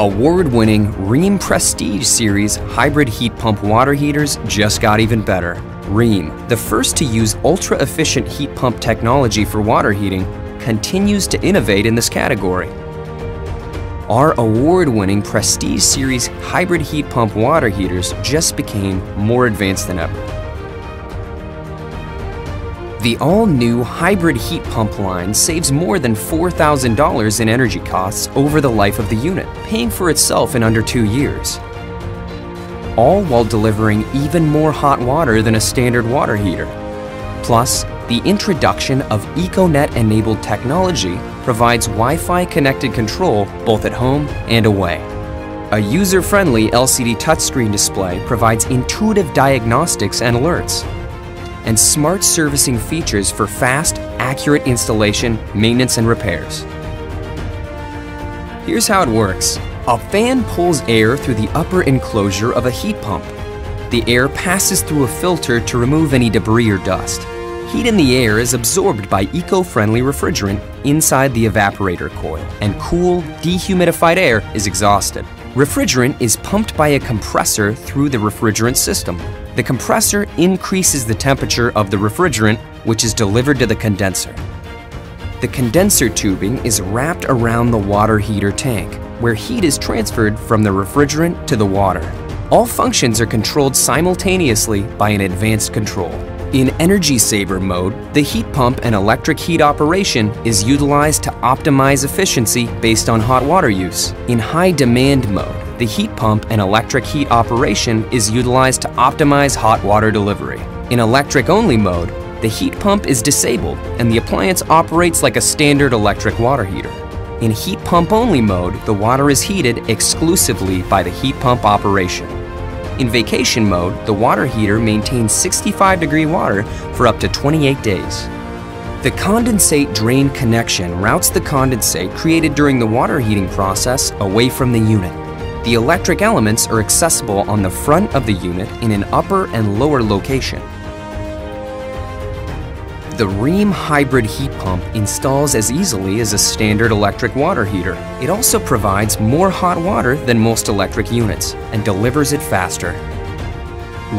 Award-winning Rheem Prestige Series hybrid heat pump water heaters just got even better. Rheem, the first to use ultra-efficient heat pump technology for water heating, continues to innovate in this category. Our award-winning Prestige Series hybrid heat pump water heaters just became more advanced than ever. The all-new hybrid heat pump line saves more than $4,000 in energy costs over the life of the unit, paying for itself in under two years. All while delivering even more hot water than a standard water heater. Plus, the introduction of EcoNet-enabled technology provides Wi-Fi connected control both at home and away. A user-friendly LCD touchscreen display provides intuitive diagnostics and alerts, and smart servicing features for fast, accurate installation, maintenance, and repairs. Here's how it works. A fan pulls air through the upper enclosure of a heat pump. The air passes through a filter to remove any debris or dust. Heat in the air is absorbed by eco-friendly refrigerant inside the evaporator coil, and cool, dehumidified air is exhausted. Refrigerant is pumped by a compressor through the refrigerant system. The compressor increases the temperature of the refrigerant, which is delivered to the condenser. The condenser tubing is wrapped around the water heater tank, where heat is transferred from the refrigerant to the water. All functions are controlled simultaneously by an advanced control. In Energy Saver mode, the heat pump and electric heat operation is utilized to optimize efficiency based on hot water use. In High Demand mode, the heat pump and electric heat operation is utilized to optimize hot water delivery. In Electric Only mode, the heat pump is disabled and the appliance operates like a standard electric water heater. In Heat Pump Only mode, the water is heated exclusively by the heat pump operation. In vacation mode, the water heater maintains 65 degree water for up to 28 days. The condensate drain connection routes the condensate created during the water heating process away from the unit. The electric elements are accessible on the front of the unit in an upper and lower location. The Rheem hybrid heat pump installs as easily as a standard electric water heater. It also provides more hot water than most electric units and delivers it faster.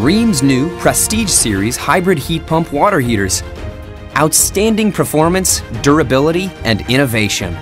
Rheem's new Prestige Series hybrid heat pump water heaters. Outstanding performance, durability, and innovation.